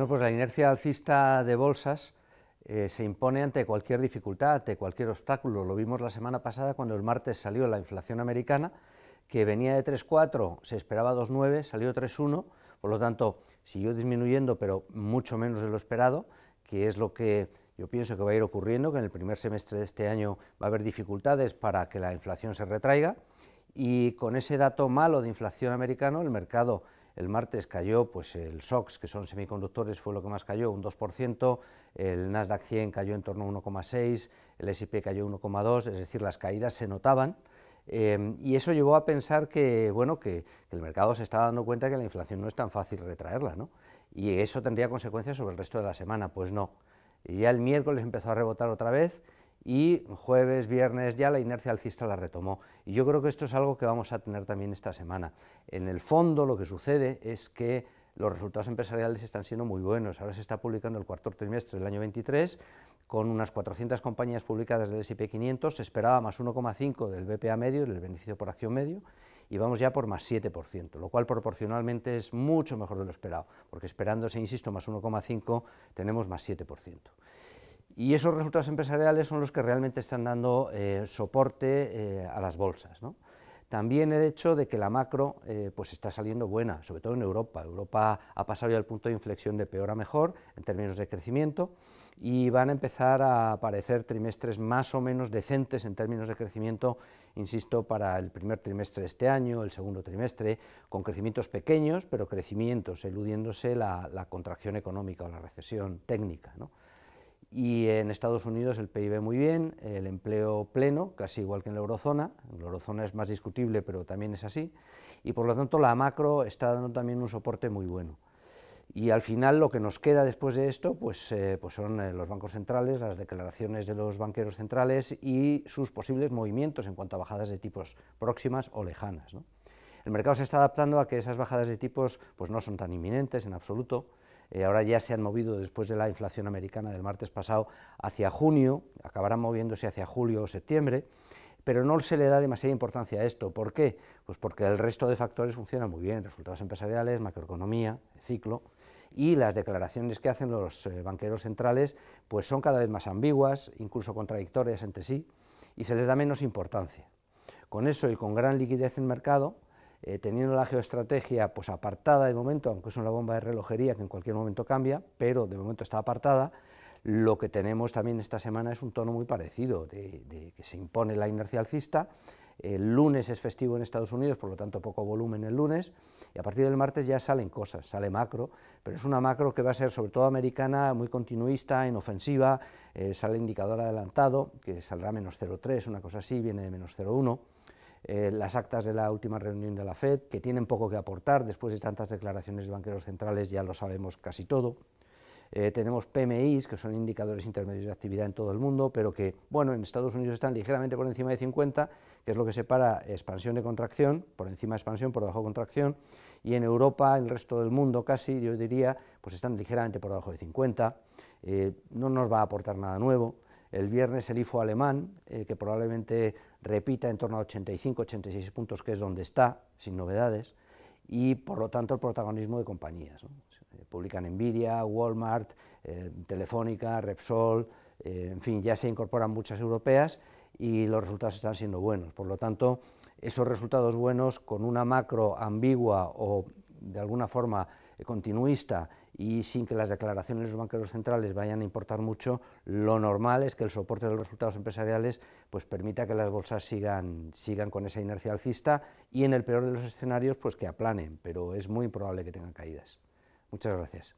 Bueno, pues la inercia alcista de bolsas eh, se impone ante cualquier dificultad, ante cualquier obstáculo. Lo vimos la semana pasada cuando el martes salió la inflación americana, que venía de 3,4, se esperaba 2,9, salió 3,1, por lo tanto siguió disminuyendo, pero mucho menos de lo esperado, que es lo que yo pienso que va a ir ocurriendo, que en el primer semestre de este año va a haber dificultades para que la inflación se retraiga, y con ese dato malo de inflación americano, el mercado el martes cayó, pues el SOX, que son semiconductores, fue lo que más cayó, un 2%, el Nasdaq 100 cayó en torno a 1,6, el S&P cayó 1,2, es decir, las caídas se notaban, eh, y eso llevó a pensar que, bueno, que, el mercado se estaba dando cuenta que la inflación no es tan fácil retraerla, ¿no? y eso tendría consecuencias sobre el resto de la semana, pues no. Y ya el miércoles empezó a rebotar otra vez, y jueves, viernes ya la inercia alcista la retomó. Y yo creo que esto es algo que vamos a tener también esta semana. En el fondo lo que sucede es que los resultados empresariales están siendo muy buenos. Ahora se está publicando el cuarto trimestre del año 23 con unas 400 compañías publicadas del S&P 500, se esperaba más 1,5 del BPA medio, el beneficio por acción medio, y vamos ya por más 7%, lo cual proporcionalmente es mucho mejor de lo esperado, porque esperándose, insisto, más 1,5 tenemos más 7%. Y esos resultados empresariales son los que realmente están dando eh, soporte eh, a las bolsas. También el hecho de que la macro eh, pues está saliendo buena, sobre todo en Europa. Europa ha pasado ya el punto de inflexión de peor a mejor en términos de crecimiento y van a empezar a aparecer trimestres más o menos decentes en términos de crecimiento, insisto, para el primer trimestre de este año, el segundo trimestre, con crecimientos pequeños, pero crecimientos, eludiéndose la, contracción económica o la recesión técnica. Y en Estados Unidos el PIB muy bien, el empleo pleno, casi igual que en la eurozona, en la eurozona es más discutible, pero también es así, y por lo tanto la macro está dando también un soporte muy bueno. Y al final lo que nos queda después de esto pues, eh, pues son eh, los bancos centrales, las declaraciones de los banqueros centrales y sus posibles movimientos en cuanto a bajadas de tipos próximas o lejanas. El mercado se está adaptando a que esas bajadas de tipos pues, no son tan inminentes en absoluto, eh, ahora ya se han movido después de la inflación americana del martes pasado hacia junio, acabarán moviéndose hacia julio o septiembre, pero no se le da demasiada importancia a esto. ¿Por qué? Pues porque el resto de factores funcionan muy bien, resultados empresariales, macroeconomía, ciclo, y las declaraciones que hacen los eh, banqueros centrales pues son cada vez más ambiguas, incluso contradictorias entre sí, y se les da menos importancia. Con eso y con gran liquidez en mercado, eh, teniendo la geoestrategia pues apartada de momento, aunque es una bomba de relojería que en cualquier momento cambia, pero de momento está apartada, lo que tenemos también esta semana es un tono muy parecido, de, que se impone la inercia alcista, el lunes es festivo en Estados Unidos, por lo tanto poco volumen el lunes, y a partir del martes ya salen cosas, sale macro, pero es una macro que va a ser sobre todo americana, muy continuista, inofensiva, eh, sale indicador adelantado, que saldrá menos 0,3, una cosa así, viene de menos 0,1, eh, las actas de la última reunión de la FED, que tienen poco que aportar, después de tantas declaraciones de banqueros centrales ya lo sabemos casi todo. Eh, tenemos PMIs, que son indicadores intermedios de actividad en todo el mundo, pero que, bueno, en Estados Unidos están ligeramente por encima de 50, que es lo que separa expansión de contracción, por encima de expansión, por debajo de contracción, y en Europa, el resto del mundo casi, yo diría, pues están ligeramente por debajo de 50, eh, no nos va a aportar nada nuevo. El viernes el IFO alemán, que probablemente repita en torno a 85-86 puntos, que es donde está, sin novedades, y por lo tanto el protagonismo de compañías. Publican Nvidia, Walmart, eh, Telefónica, Repsol, eh, en fin, ya se incorporan muchas europeas y los resultados están siendo buenos. Por lo tanto, esos resultados buenos con una macro ambigua o de alguna forma continuista y sin que las declaraciones de los banqueros centrales vayan a importar mucho, lo normal es que el soporte de los resultados empresariales pues, permita que las bolsas sigan, sigan con esa inercia alcista y en el peor de los escenarios pues que aplanen, pero es muy probable que tengan caídas. Muchas gracias.